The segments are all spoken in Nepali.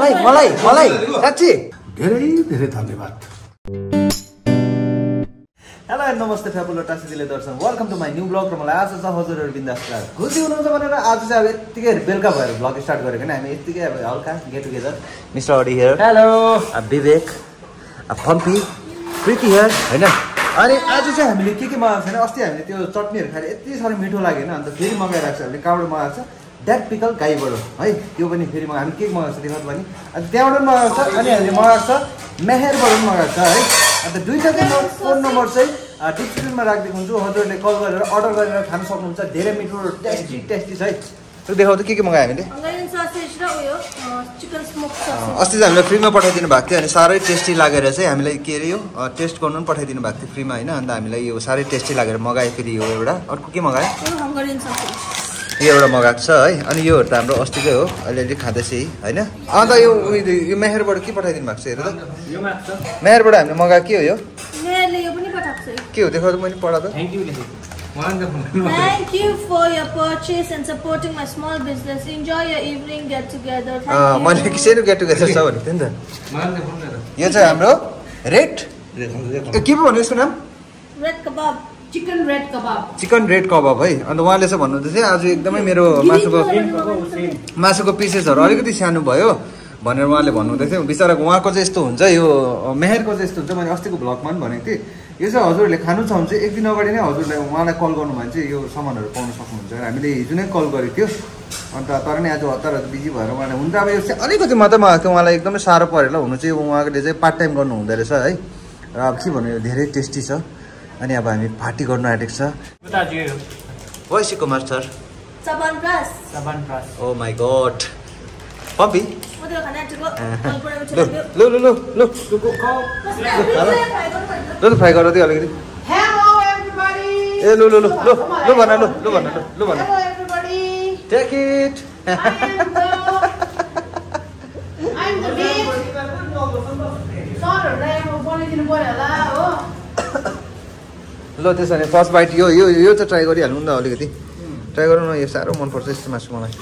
मलाई मलाई मलाई साँच्ची। धेरै धेरै धन्यवाद। हेलो एन्ड नमस्ते फ्यापुलो टासिदिले दर्शन। Welcome to my new blog र मलाई आशा छ हजुरहरू बिन्दास खुसी हुनुहुन्छ भनेर आज चाहिँ अब यत्तिकै बेलुका भएर ब्लग स्टार्ट गरेको नि हामी यत्तिकै अब हल्का get together mister Addy here hello Vivek Pampi Priti here होइन? अनि आज चाहिँ हामीले के के मगाएको छैन अस्ति हामीले त्यो चटनीहरू खाएर यति साह्रो मिठो लाग्यो होइन अन्त फेरि मगाइरहेको छ हामीले कहाँबाट मगाएको छ। द्याट पिकल गाईबाट है त्यो पनि फेरि मगा हामी के मगाएको छ देखाउनु पनि अनि त्यहाँबाट पनि मगाएको छ अनि हामीले मगाएको छ मेहेरबाट पनि मगाएको छ है। अन्त दुइटाकै न- फोन नम्बर चाहिँ डिस्क्रिप्सनमा राखिदिएको हुन्छु। हजुरहरूले कल गरेर अर्डर गरेर खान सक्नुहुन्छ। धेरै मिठो टेस्टी टेस्टी छ है। त्यो देखाउँदा के के मगायो हामीले? हङ्गरियन ससेज र उयो चिकन स्मोक अँ, ससेज। अस्ति चाहिँ हामीलाई फ्रीमा पठाइदिनु भएको थियो अनि साह्रै टेस्टी लागेर चाहिँ हामीलाई के अरे यो टेस्ट गर्नु पनि पठाइदिनु भएको थियो फ्रीमा होइन। अन्त हामीलाई यो साह्रै टेस्टी लागेर मगायो फेरि यो एउटा। अर्को के मगायो? यो यो एउटा मगाएको छ है। अनि योहरू त हाम्रो अस्तिकै हो अलिअलि खाँदैछ है होइन? अन्त यो यो मेहेरबाट के पठाइदिनु भएको छ हेर त? मेहेरबाट हामीले मगाएको के हो यो? मेयरले यो पनि पठाएको छ। के हो मैले your evening get together अँ, मैले सानो गेट टुगेदर छ भनेको थिएँ नि त? यो चाहिँ हाम्रो रेड के पो भन्नु यसको नाम? Red kebab chicken red kebab chicken red kebab है। अन्त उहाँले चाहिँ भन्नुहुँदै थियो आज एकदमै मेरो मासुको मासुको पिसेसहरू अलिकति सानो भयो भनेर उहाँले भन्नुहुँदै थियो बिचराको उहाँको चाहिँ यस्तो हुन्छ यो मेहेरको चाहिँ यस्तो हुन्छ मैले अस्तिको भ्लगमा पनि भनेको थिएँ। यो चाहिँ हजुरहरूले खानु छ भने चाहिँ एक दिन अगाडि नै हजुरलाई उहाँलाई कल गर्नु भने चाहिँ यो सामानहरू पाउनु सक्नुहुन्छ। हामीले हिजो नै कल गरेको थियो। अन्त तर नि आज हतार बिजी भएर उहाँले हुन त अब यो चाहिँ अलिकति मात्रै मगाएको थियो। उहाँलाई एकदमै साह्रो परेर हुनु चाहिँ उहाँले चाहिँ पार्ट टाइम गर्नु हुँदो रहेछ है। र अब के भन्नु यो धेरै टेस्टी छ। अनि अब हामी पार्टी गर्नु आँटेको छ। वैसी Kumar sir. Oh my god Pampi म त्यो खाना आँटेको लु लु लु लु लु। लु लु फ्राई दियो अलिकति. ए लु लु लु लु लु भन लु लु भन लु भन. Take it. सरहरूलाई अब बनाइदिनु पऱ्यो होला हो। ल त्यसो भने फर्स्ट बाइट यो यो यो चाहिँ ट्राई गरिहाल्नु नि त अलिकति। ट्राई गरौँ न यो साह्रो मनपर्छ यस्तो मासु मलाई।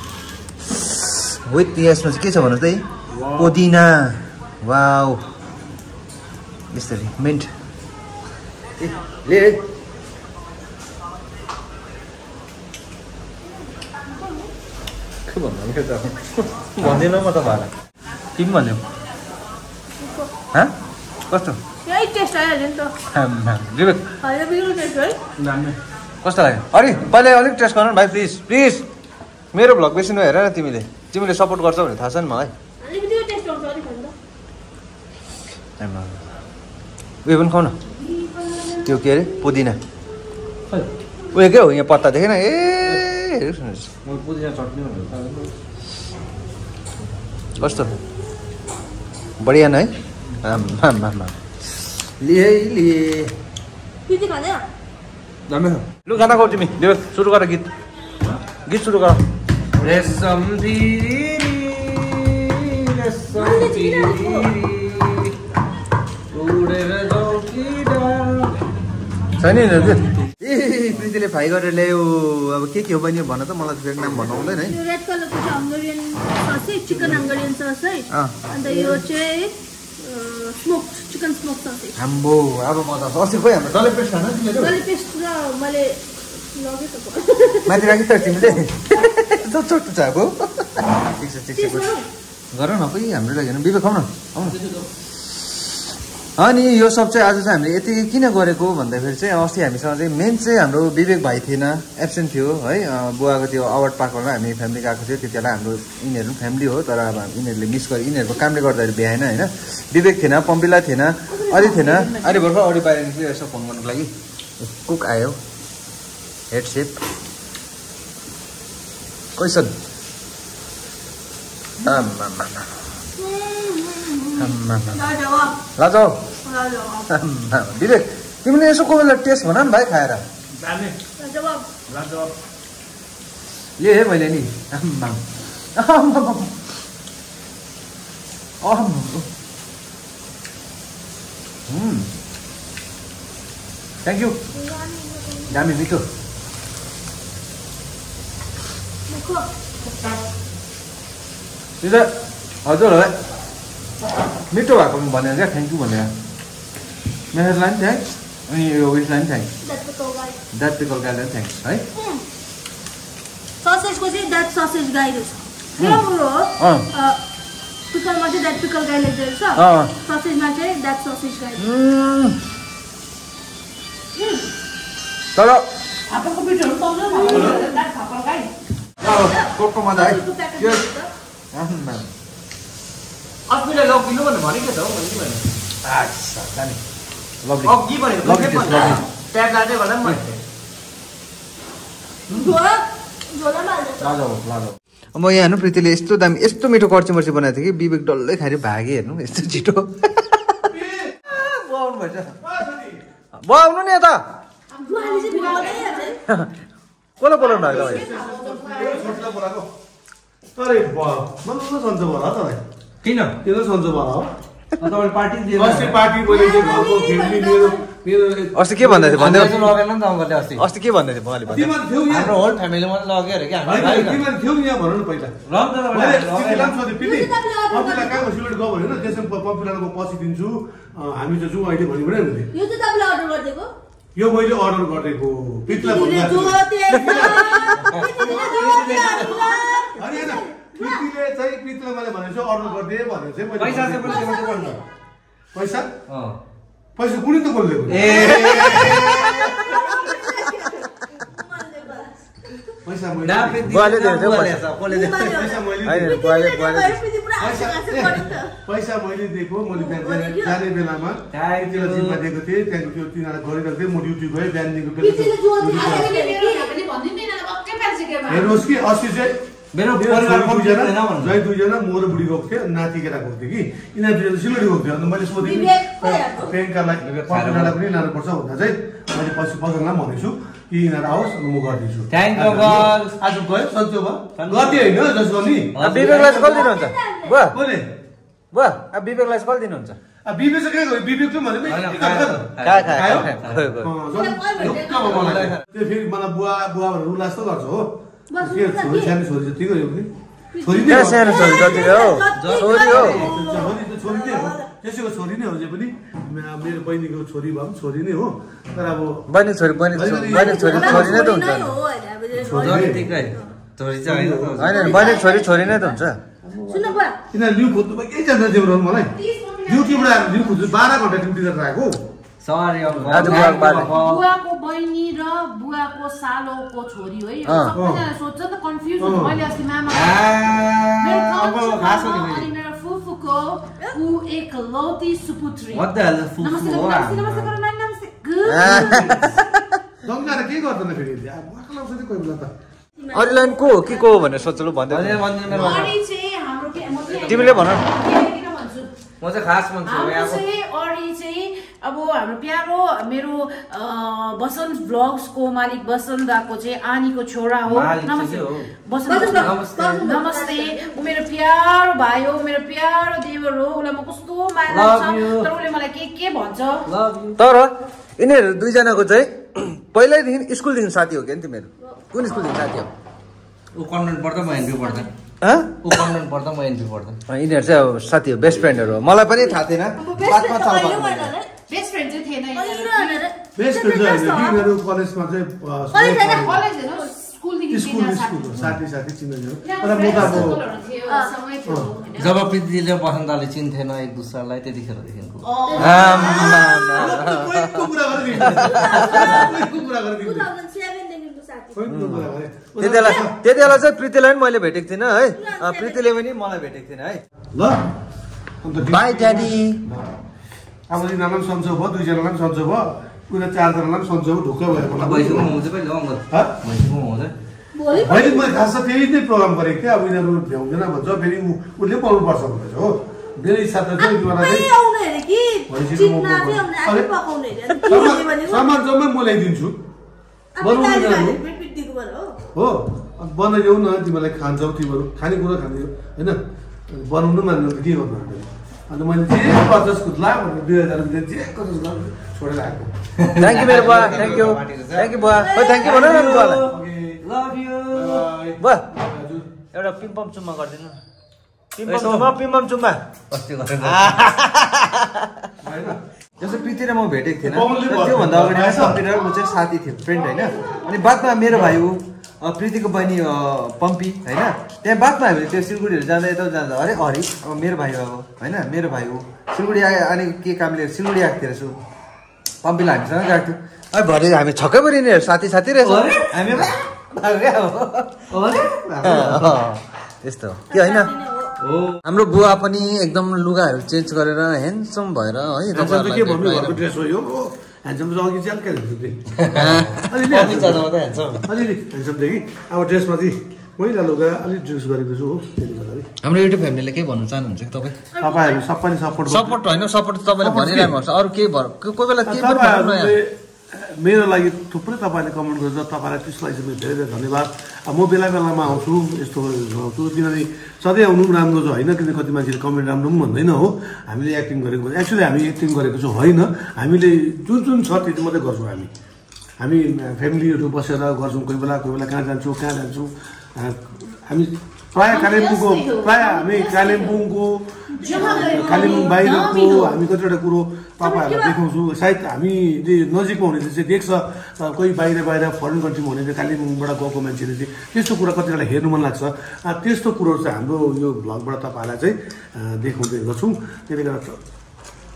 विथ यसमा चाहिँ के छ भन्नुहोस् त है? पुदिना। वाउ यसरी मिन्ट ए ले भन्दिनँ म त भाडा। तिमी भन्यौ? हँ? कस्तो? यही टेस्ट आइहाल्यो नि त। कस्तो लाग्यो? अरे पहिले अलिक टेस्ट गर्नु न भाइ प्लिज प्लिज मेरो भ्लग बेसी नहेर न तिमीले। तिमीले सपोर्ट गर्छौ भने थाहा छ नि मलाई। आम्मा। उयो पनि खाउ न। त्यो के अरे? पुदिना। उयो के हो? यहाँ पत्ता देखेन? ए। कस्तो? बढिया न है? आम्, आम्, आम्, आम्। लिए है, लिए लु गाना गाउ तिमी देव सुरु गर गीत गीत सुरु गर। छैन ए प्रीतिले फ्राई गरेर ल्यायो अब के के हो बहिनी भन त मलाई नाम भन्नु आउँदैन है चिकन ससेज अँ। अन्त यो चाहिँ चिकन स्मोक ससेज। आम्बो अब मजा आउँछ अस्ति खोइ हाम्रो डल्लै पेस्ट खान डल्ले पेस्ट र मैले माथि त तिमीले। चोटो छ अब। ठिक छ ठिक छ। गरौँ न कोही हाम्रो लागि खाउ न। खाउ न। अनि यो सब चाहिँ आज चाहिँ हामीले यति किन गरेको भन्दाखेरि चाहिँ अस्ति हामीसँग चाहिँ मेन चाहिँ हाम्रो विवेक भाइ थिएन एब्सेन्ट थियो है। बुवाको त्यो अवार्ड पाएकोमा हामी फ्यामिली गएको थियो त्यति बेला हाम्रो यिनीहरू पनि फ्यामिली हो तर अब यिनीहरूले मिस गरे यिनीहरूको कामले गर्दाखेरि भ्याएन होइन। विवेक थिएन पम्पिला थिएन अरू थिएन। अहिले भर्खर अरू बाहिर निस्क्यो यसो फोन गर्नुको लागि। कुक आयो। हेड सेप क्वेसन लाजवाब। आम्मामा। विवेक तिमीले यसो कोही बेला टेस्ट भन न भाइ खाएर। ले है मैले नि। हुँ। थ्याङ्क यू दामी मिठो। त हजुरहरूलाई मिठो भएको भनेर क्या थ्याङ्क यू भनेर मेहरलाई पनि थ्याङ्क्स अनि यो उयसलाई पनि thanks That pickle guy. That pickle गाईलाई पनि थ्याङ्क्स है चाहिँ हो पिकलमा चाहिँ that pickle guy लेख्दो रहेछ अँ। ससेजमा चाहिँ that sausage guy. उम्, तर फापरको पिठोहरू पाउँछ नि दाल फापर गाई कोकको मजा है त्यो। अस्मिलाई लगिदिनु भनेर भनेको छ हौ मैले के भने जाने। अघि भनेको लाँदै। अब यहाँ हेर्नु प्रीतिले यस्तो दामी यस्तो मिठो कर्ची मर्ची बनाएको थियो कि विवेक डल्लै खाएर भागे हेर्नु यस्तो छिटो बुवा आउनु भएछ नि यता। कसलाई बोलाउनु भएको किन किन सन्चो भयो हो अस्ति पार्टी मैले चाहिँ घरको फ्यामिली मेरो मेरो अस्ति के भन्दै थियो? भन्दै अस्ति। अस्ति के भन्दै थियो हाम्रो होल फ्यामिली मात्रै लग्यो अरे क्या मैले पछि दिन्छु। हामी त जाउँ अहिले भन्यो भने यो तपाईँले अर्डर गरिदिएको यो मैले अर्डर गरेको पितला तिमीले भन्नु जोतेछ। तिमीले जोतेछ। होइन पितीले चाहिँ पितला मैले भनेको अर्डर गरिदिएँ भनेर चाहिँ मैले पैसा। पैसा मात्रै गर्नु पैसा? अँ। पैसा कुनै त पैसा मैले दिएको। मैले बिहान जाने- जाने बेलामा। जिम्मा दिएको थिएँ त्यहाँदेखि त्यो तिनीहरूलाई गरिरहेको थिएँ म ड्युटी गएँ बिहानदेखि प्रीतिले जोतेछ। हेर्नुहोस् कि अस्ति चाहिँ मेरो। जय दुईजना म र बुढी गएको थिएँ नाति केटा गएको थिएँ कि यिनीहरू दुईजना सिलगढी गएको थियो अन्त मैले सोधेँ कि विवेक? प्रियङ्कालाई विवेक पनि लानुपर्छ भन्दा चाहिँ मैले पछि पनि भनेको छु कि यिनीहरू आओस् म गरिदिन्छु. आज गयो सन्चो भयो गर्थेँ होइन जस गर्ने अब विवेकलाई चाहिँ दिनुहुन्छ कसले अब विवेकलाई चाहिँ दिनुहुन्छ चाहिँ कहाँ गयो चाहिँ भने मलाई त्यो फेरि मलाई बुवा बुवा भनेर उल्लास त गर्छ हो छोरी? सानो छोरी जति गयो पनि छोरी नै हो। सानो छोरी जतिको हो छोरी हो छोरी नै हो त्यसैको छोरी नै हो जे पनि मेरो बहिनीको छोरी भए पनि छोरी नै हो तर अब बहिनी छोरी बहिनी छोरी बहिनी छोरी छोरी नै त हुन्छ हो होइन, बहिनी छोरी छोरी नै त हुन्छ किन लिउ खोज्नुमा केही जान्छ तिम्रो मलाई ड्युटीबाट आएर लिउ खोज्नु बाह्र घन्टा ड्युटी गरेर आएको बुवाको बहिनी र बुवाको सालोको छोरी हो है यो। सोध्छ त कन्फ्युज। मैले अस्ति मामा। अनि मेरो ऊ एक लौती सुपुत्री। दङ्गाएर के को हो कि को हो भनेर सोच्नु भन्दै तिमीले भन म चाहिँ खास मान्छे। चाहिँ अरी चाहिँ अब हाम्रो प्यारो मेरो अ, बसन्त भ्लग्सको मालिक बसन्त दाको चाहिँ आनीको छोरा हो नमस्ते? बसन्त नमस्ते। नमस्ते ऊ मेरो प्यारो भाइ हो मेरो प्यारो देवर हो उसलाई म कस्तो माया लाग्छ. तर उसले मलाई के के भन्छ. तर यिनीहरू दुईजनाको चाहिँ पहिल्यैदेखि स्कुलदेखि साथी हो क्या नि तिमीहरू कुन स्कुलदेखि साथी हो ऊ कन्टेन्ट पढ्दा म एनपी पढ्दा हँ? ऊ कन्टेन्ट पढ्दा म एनपी पढ्दा यिनीहरू चाहिँ अब साथी हो बेस्ट फ्रेन्डहरू हो। मलाई पनि थाहा थिएन? जब प्रीतिले बसन्तले चिन्थेन एक दुसरालाई त्यतिखेरदेखिको। अँ। आम्मामा। कोहीको कुरा गरिदिनु कोहीको कुरा गरिदिनु 2007 देखिको साथी। कोहीको कुरा गरेँ त्यति बेला त्यति बेला चाहिँ प्रीतिलाई पनि मैले भेटेको थिइनँ है। प्रीतिले पनि मलाई भेटेको थिइनँ है। ल। बाई ड्याडी अब यिनीहरूलाई पनि सन्चो भयो दुईजनालाई पनि सन्चो भयो उनीहरू चारजनालाई पनि सन्चो भयो ढुक्क भयो मैले मैले खास त त्यही नै प्रोग्राम गरेको थिएँ अब यिनीहरू भ्याउँदैन भन्छ फेरि उसले पाउनुपर्छ भन्दैछ हो। मेरो इच्छा त सामान जम्मै म ल्याइदिन्छु। हो। बनाइदेऊ न तिमीलाई खान्छौ तिमीहरू खानेकुरा खाने होइन? बनाउनु मान्नु त के गर्नु हामीले? अन्त मैले जे पचास खुद्ला भनेर दुई हजार रुपियाँ जे पचास खुद्ला छोडेर आएको। थ्याङ्क यू मेरो बुवा। थ्याङ्क यू थ्याङ्क यू बुवा। थ्याङ्क यू भन न लभ यु बुवा हजुर एउटा पिम्पम चुम्मा गरिदिनु पिम्पम चुम्बा पिम्पम चुम्बा अस्ति गरेको। जस्तो प्रीति र म भेटेको थिएन। त्योभन्दा अगाडि चाहिँ कम्प्युटर ऊ चाहिँ साथी थियो फ्रेन्ड होइन अनि बादमा मेरो भाइ अ, प्रीतिको बहिनी पम्पी होइन त्यहाँ बादमा हामीले त्यो सिलगढीहरू जाँदा यता जाँदा अरे हरि अब मेरो भाइ हो अब होइन मेरो भाइ हो सिलगढी आए अनि के कामले सिलगढी आएको थियो रहेछु पम्पीलाई हामीसँग गएको थियो अनि भरे हामी छक्कै पऱ्यो नि साथी साथी रहेछ हामी अब त्यस्तो के होइन हाम्रो बुवा पनि एकदम लुगाहरू चेन्ज गरेर ह्यान्डसम भएर है हो अब ड्रेसमा चाहिँ मैला लुगा अलिक ड्रेस गरेको छु। हो हाम्रो युट्युब फ्यामिलीले के भन्नु चाहनुहुन्छ कि तपाईँ? तपाईँहरू सबैले सपोर्ट सपोर्ट होइन सपोर्ट तपाईँले भनिरहनु पर्छ अरू केही भर कोही बेला के मेरो लागि थुप्रै तपाईँले कमेन्ट गर्छ तपाईँलाई त्यसलाई चाहिँ मेरो धेरै धेरै धन्यवाद। अब म बेला बेलामा आउँछु यस्तो आउँछु किनभने सधैँ आउनु पनि राम्रो छ होइन? किनभने कति मान्छेले कमेन्ट राम्रो पनि भन्दैन हो। हामीले एक्टिङ गरेको एक्चुली हामी एक्टिङ गरेको चाहिँ होइन। हामीले जुन जुन छ त्यति मात्रै गर्छौँ हामी। हामी फ्यामिलीहरू बसेर गर्छौँ कोही बेला कोही बेला कहाँ जान्छौँ कहाँ जान्छौँ। हामी प्रायः कालिम्पोङको प्रायः हामी कालिम्पोङको कालिम्पोङ बाहिरको हामी कतिवटा कुरो तपाईँहरूलाई देखाउँछु। सायद हामीले नजिकमा हुने चाहिँ देख्छ कोही बाहिर बाहिर फरेन कन्ट्रीमा हुने कालिम्पोङबाट गएको मान्छेले चाहिँ त्यस्तो कुरा कतिवटा हेर्नु मन लाग्छ। त्यस्तो कुरोहरू चाहिँ हाम्रो यो भ्लगबाट तपाईँहरूलाई चाहिँ देखाउँदै गर्छौँ। त्यसले गर्दा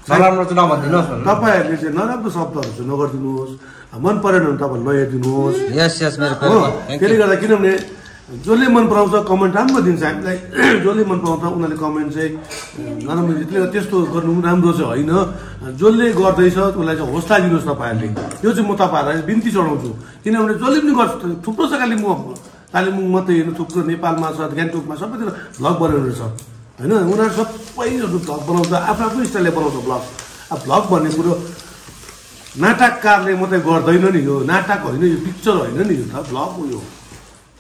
नराम्रो चाहिँ नभनिदिनुहोस् भन्नु तपाईँहरूले चाहिँ नराम्रो शब्दहरू चाहिँ नगरिदिनुहोस्। मन परेन भने तपाईँहरूले नहेरिदिनुहोस्। यस यस मेरो हो। Thank त्यसले। गर्दा किनभने जसले मन पराउँछ कमेन्ट राम्रो दिन्छ हामीलाई। जसले मन पराउँछ उनीहरूले कमेन्ट चाहिँ नराम्रो त्यसले त्यस्तो गर्नु राम्रो चाहिँ होइन। जसले गर्दैछ उसलाई चाहिँ हौसला दिनुहोस् तपाईँहरूले। यो चाहिँ म तपाईँहरूलाई बिन्ती चढाउँछु। किनभने जसले पनि गर्छ थुप्रो छ कालिम्पोङ। कालिम्पोङ मात्रै होइन थुप्रो नेपालमा छ गान्तोकमा सबैतिर भ्लग बनाउनु छ। होइन उनीहरू सबैहरू भ्लग बनाउँछ आफ्नो आफ्नो स्टाइलले बनाउँछ भ्लग। अब भ्लग भन्ने कुरो नाटककारले मात्रै गर्दैन नि यो। नाटक होइन यो पिक्चर होइन नि यो त भ्लग हो यो।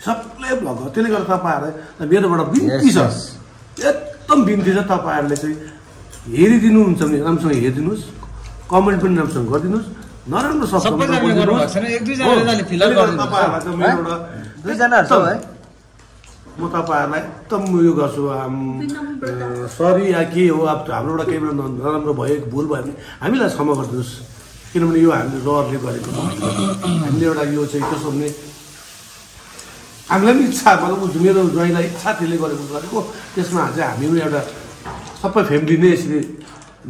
सबले भ्लग हो त्यसले गर्दा तपाईँहरूलाई मेरोबाट बिन्ती छ। एकदम बिन्ती छ तपाईँहरूले चाहिँ हेरिदिनुहुन्छ भने राम्रोसँग हेरिदिनुहोस् कमेन्ट पनि राम्रोसँग गरिदिनुहोस् नराम्रो शब्द म तपाईँहरूलाई एकदम उयो गर्छु सरी या के हो अब हाम्रोबाट केही बेला न- नराम्रो भयो भुल भयो भने हामीलाई क्षमा गरिदिनुहोस्। किनभने यो हामीले रहरले गरेको। हामीले एउटा यो चाहिँ कसो भने हामीलाई पनि इच्छा मतलब मेरो ज्वाइँलाई इच्छा त्यसले गरेको गरेको। त्यसमा चाहिँ हामी पनि एउटा सबै फ्यामिली नै यसरी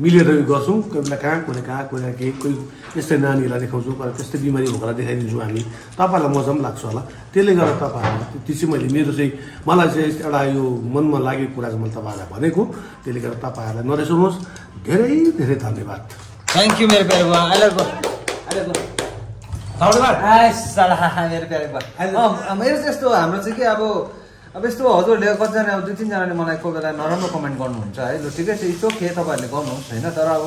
मिलेर गर्छौँ। कोही बेला कहाँ कोही कहाँ कोही केही कोही यस्तै नानीहरूलाई देखाउँछौँ कोही त्यस्तै बिमारी भएर देखाइदिन्छु हामी। तपाईँहरूलाई मजा पनि लाग्छ होला। त्यसले गर्दा तपाईँहरूलाई त्यो चाहिँ मैले मेरो चाहिँ मलाई चाहिँ एउटा यो मनमा लागेको कुरा चाहिँ मैले तपाईँहरूलाई भनेको। त्यसले गर्दा तपाईँहरूलाई नरिसाउनुहोस्। धेरै धेरै धन्यवाद। थ्याङ्क यू मेरो मेरो चाहिँ यस्तो हाम्रो चाहिँ के अब अब यस्तो हजुरहरूले कतिजना अब दुई तिनजनाले मलाई कोही बेला नराम्रो कमेन्ट गर्नुहुन्छ है लु ठिकै छ इट्स ओके तपाईँहरूले गर्नुहोस् होइन तर अब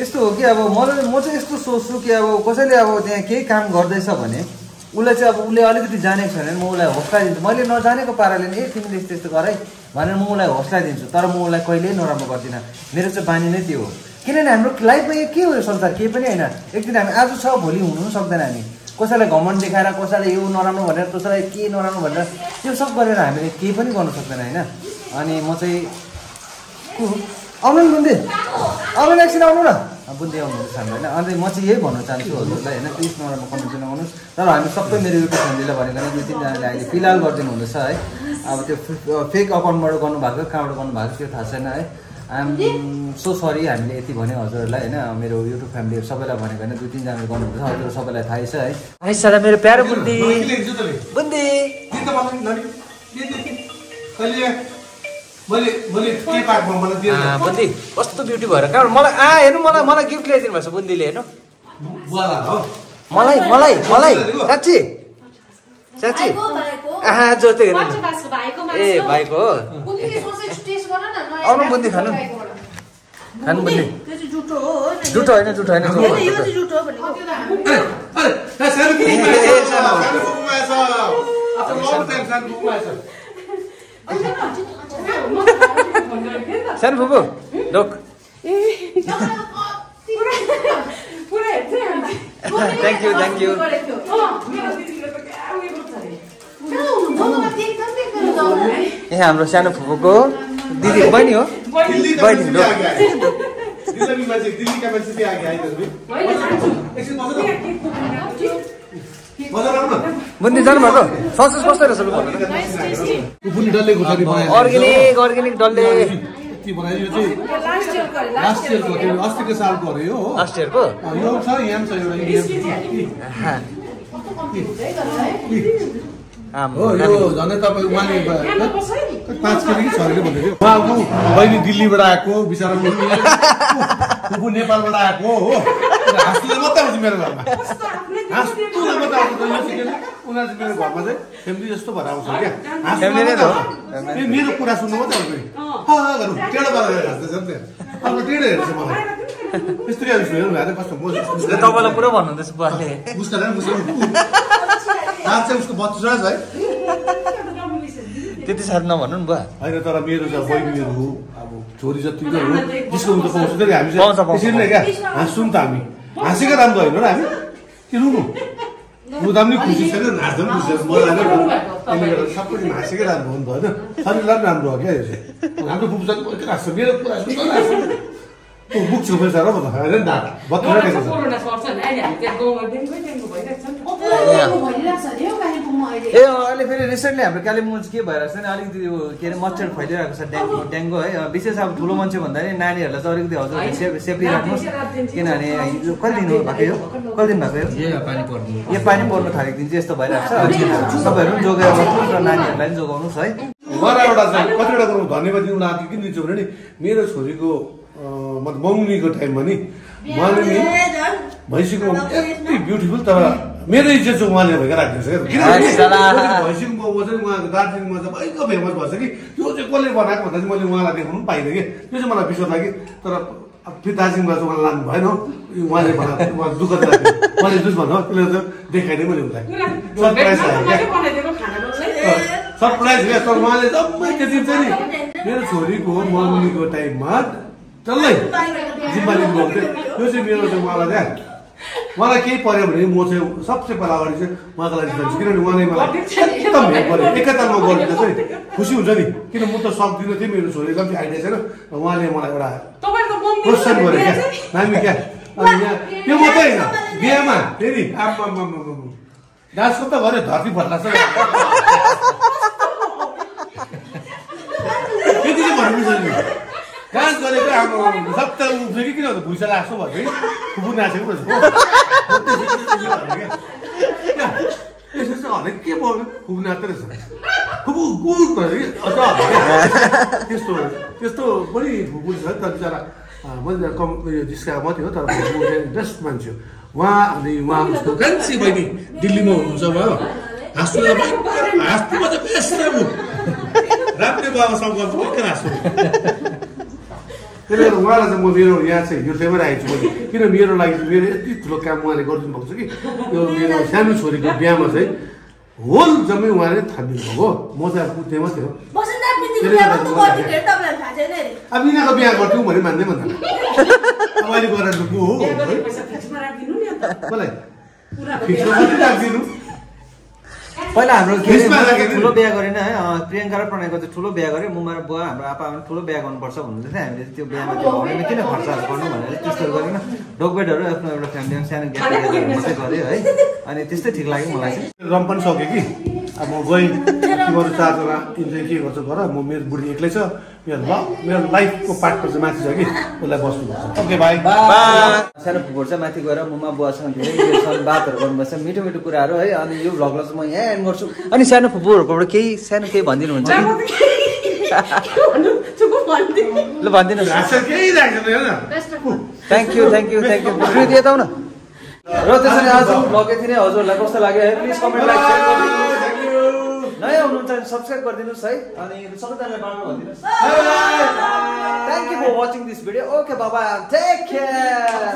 यस्तो हो कि अब मलाई म चाहिँ यस्तो सोच्छु कि अब कसैले अब त्यहाँ केही काम गर्दैछ भने उसलाई चाहिँ अब उसले अलिकति जानेको छैन भने म उसलाई हौसला दिन्छु मैले नजानेको पाराले नि ए तिमीले यस्तो यस्तो गर है भनेर म उसलाई हौसला दिन्छु तर म उसलाई कहिल्यै नराम्रो गर्दिनँ। मेरो चाहिँ बानी नै त्यो हो। किनभने हाम्रो लाइफमा यो के हो यो संसार? केही पनि होइन। एक दिन हामी आज छ भोलि हुनु पनि सक्दैन हामी। कसैलाई घमण्ड देखाएर कसैलाई यो नराम्रो भनेर कसैलाई के नराम्रो भनेर त्यो सब गरेर हामीले केही पनि गर्नु सक्दैन होइन? अनि म चाहिँ? आउनु नि बुन्दी। आउनु एकछिन आउनु न। बुन्दी आउनुहुन्छ हाम्रो होइन? अन्त म चाहिँ यही भन्न चाहन्छु हजुरलाई होइन? प्लिज नराम्रो कमेन्ट नगर्नुहोस् तर हामी सबै मेरो युट्युब फ्यामिलीलाई भनेको दुई तिनजनाले अहिले फिलहाल गरिदिनु हुँदैछ है? अब त्यो फेक अकाउन्टबाट गर्नुभएको कहाँबाट गर्नुभएको त्यो थाहा छैन है? आइएम सो सरी हामीले यति भन्यो हजुरहरूलाई होइन? मेरो युट्युब फ्यामिलीहरू सबैलाई भनेको होइन दुई तिनजनाले गर्नुहुन्छ हजुर सबैलाई थाहै छ है? सादा मेरो प्यारो बुन्दी। बुन्दी। कस्तो ब्युटी भएर कहाँ मलाई आ हेर्नु मलाई मलाई गिफ्ट ल्याइदिनु भएको छ बुन्दीले हेर्नु। मलाई मलाई मलाई। साँच्ची? साँच्ची? आहा जो त्यो ए भाइको हो। आउनु बुन्दी खानु। खानु चाहिँ जुठो हो होइन जुठो होइन सानो फुपू ढोक। Thank you thank you. ए हाम्रो सानो फुपूको दिदी बहिनी हो? दिल्ली का बहिनी मान्छे आगे आए दिल्ली मान्छे दिल्लीका मान्छे चाहिँ आगे आए तपाईँ एकछिन बसेर बसेर आउनु न। बहिनी जानुभएको ससेस कस्तो रहेछ अर्ग्यानिक अर्ग्यानिक डल्ले। के बनायो यो चाहिँ लास्ट इयरको त्यो अस्तिको सालको अरे यो हो। लास्ट इयरको? अँ, यो छ यहाँ छ एउटा हो यो झन्डै तपाईँ उहाँले पाँच केजी उहाँको बहिनी दिल्लीबाट आएको बिचरा फुपू नेपालबाट आएको हो। मात्रै आउँछ मेरो घरमा। हाँस्नुलाई मात्रै आउँछ। उनीहरू चाहिँ मेरो घरमा चाहिँ फ्यामिली जस्तो भएर आउँछ क्या। मेरो कुरा सुन्नु मात्रै आउँछ। नि हा, हा, गरौँ। टेढो हाँस्दैछ नि त्यहाँ अब टेढो। हेर्छ मलाई। यस्तो कस्तो तपाईँलाई पुरा भन्नुहुँदैछ बुवाले चाहिँ उसको है त्यति साह्रो नभन्नु नि बुवा होइन तर मेरो चाहिँ बहिनीहरू अब छोरी जति नै पाउँछ तर हामी त्यसरी नै क्या हाँस्छौँ त हामी हाँसेको राम्रो होइन र हामी कि रुनु रुँदा पनि खुसी छैन नाच्दा पनि खुसी छैन होइन त्यसले गर्दा सबैले हाँसेकै राम्रो हो नि त होइन शरीरलाई पनि राम्रो हो क्या यो चाहिँ हाम्रो हाँस्छ मेरो कुरा न बुक छुपै छ र म त होइन नि कोरोना सर्छ नि अहिले हामी त्यहाँ गाउँमा डेङ्गु डेङ्गु भइरहेको छ नि ए अहिले फेरि रिसेन्टली हाम्रो कालिम्पोङ चाहिँ के भइरहेको छ भने अलिकति यो के अरे मच्छर फैलिरहेको छ डेङ्गु डेङ्गु है विशेष अब ठुलो मान्छे भन्दा नि नानीहरूलाई चाहिँ अलिकति हजुर सेफ सेफ्टी राख्नुहोस् किनभने कति दिन भएको यो कति दिन भएको यो पानी पर्नु यो पानी पर्नु थालेको दिन चाहिँ यस्तो भइरहेको छ तपाईँहरू पनि जोगाएर बस्नुहोस् र नानीहरूलाई पनि जोगाउनुहोस् है उहाँलाई एउटा कतिवटा कुरो धन्यवाद दिनु लाग्यो किन दिन्छु भने नि मेरो छोरीको मतलब मौनीको टाइममा नि उहाँले नि भैँसीको यति ब्युटिफुल तर मेरो इज्जत चाहिँ उहाँले भएर राखिदिन्छ क्या। भैँसीको मोमो चाहिँ उहाँको दार्जिलिङमा चाहिँ भयङ्कर फेमस भएछ कि यो चाहिँ कसले बनाएको भन्दा चाहिँ मैले उहाँलाई देखाउनु पनि पाइनँ कि। त्यो चाहिँ मलाई विश्वास लाग्यो। तर अब फेरि दार्जिलिङमा चाहिँ उहाँलाई लानु भएन। उहाँले बनाएको उहाँ दुःख उहाँले जुस भन्नु त्यसले चाहिँ देखाइदिएँ मैले उसलाई सरप्राइज लाग्यो क्या। सरप्राइज क्या? तर उहाँले जम्मै त्यो दिन चाहिँ नि मेरो छोरीको मर्नीको टाइममा डल्लै जिम्मा लिनुभएको थियो यो चाहिँ मेरो चाहिँ उहाँलाई क्या मलाई केही पऱ्यो भने म चाहिँ सबसे पहिला अगाडि चाहिँ उहाँको लागि जान्छु किनभने उहाँले मलाई एकदम हेल्प गर्यो। एकैतालमा गरिदिँदा चाहिँ। खुसी हुन्छ नि। किन म त सक्दिनँ थिएँ मेरो छोरीको पनि आइडिया छैन र उहाँले मलाई एउटा प्रोत्साहन गर्यो क्या नामी क्या? अनि यहाँ त्यो मात्रै होइन। बिहामा फेरि। आम्मा डान्सको त गर्यो धरती छ त्यति चाहिँ भन्नु नि डान्स गरेको आमा सबै उठ्यो कि किन भुइँसा लाग्छौ नाचेको रहेछ हरेक के नाच्दो रहेछ। त्यस्तो त्यस्तो पनि छ कम मात्रै हो तर बेस्ट मान्छे हो उहाँ अनि उहाँ उसको कान्छी बहिनी दिल्लीमा हुनुहुन्छ भयो बेस्ट राम्रो बाबासँग गर्छु हाँस्नु त्यसले गर्दा उहाँलाई चाहिँ म मेरो यहाँ चाहिँ यो टेबल आएको छु मैले किन मेरो लागि चाहिँ मेरो यति ठुलो काम उहाँले गरिदिनु भएको छ कि? यो मेरो सानो छोरीको बिहामा चाहिँ होल जम्मै उहाँले थामिदिनु भएको म चाहिँ अब कुद्ने मात्रै हो। अब यिनीहरूको बिहा गर्थ्यौँ भने मान्दै भन्दैन अब अहिले गरेर को हो कसलाई? फिक्समा मात्रै राखिदिनु। पहिला हाम्रो के अरे ठुलो बिहा गरेन है। प्रियङ्का र प्रणयको चाहिँ ठुलो बिहा गऱ्यो। मुमा र बुवा हाम्रो आपा आमा ठुलो बिहा गर्नुपर्छ भन्दै थियो। हामीले त्यो बिहामा त्यो भएन। किन खर्चहरू गर्नु भनेर त्यस्तोहरू गरेन। डोकबेटहरू आफ्नो एउटा फ्यामिलीमा सानो मात्रै गऱ्यो है। अनि त्यस्तै ठिक लाग्यो मलाई चाहिँ। रम पनि सक्यो कि? अब म गएँ तिमीहरू चारजना इन्जोय के गर्छ? गर म मेरो बुढी एक्लै छ। मेरो ल मेरो लाइफको पार्टको चाहिँ माथि छ कि उसलाई बस्नुपर्छ ओके भाइ सानो फुपूहरू चाहिँ माथि गएर मुमा बुवासँग धेरै बातहरू गर्नुभएछ मिठो मिठो कुराहरू है अनि यो भ्लगलाई चाहिँ म यहाँ एन्ड गर्छु अनि सानो फुपूहरूकोबाट केही सानो केही भनिदिनुहुन्छ ल भनिदिनु thank you thank you thank you Shruti यता आऊ न र त्यसरी आज भ्लग यति नै हजुरलाई कस्तो लाग्यो है प्लिज कमेन्ट लाइक नयाँ हुनुहुन्छ भने सब्सक्राइब गरिदिनुहोस् है। अनि सबैजनालाई बाँड्नु भनिदिनुहोस्। Thank you for watching this video okay बाबा टेक केयर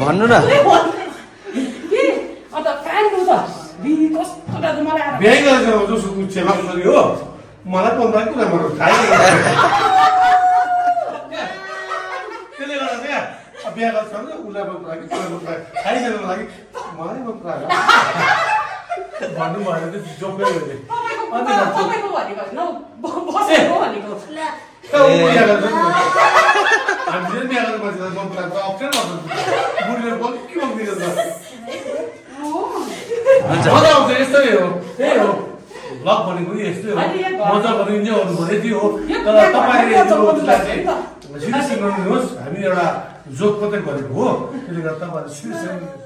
भन्नु न। मलाई पन्ध्र किन मन थाहै छैन। त्यसले गर्दा चाहिँ अब बिहा गर्छ भने उसलाई मन परायो कि मन परायो थाहै छैन मलाई मलाई मन परायो भन्नु भएन त्यो जोकै हो। हामीले बिहा मन पराएको अप्ठ्यारो बुढीले मजा आउँछ यस्तै हो। त्यही हो। लक भनेको नि यस्तै हो। मजा गर्नु भने त्यो हो। तर तपाईँले हामी एउटा जोक मात्रै गरेको हो त्यसले गर्दा तपाईँहरूले सिरियस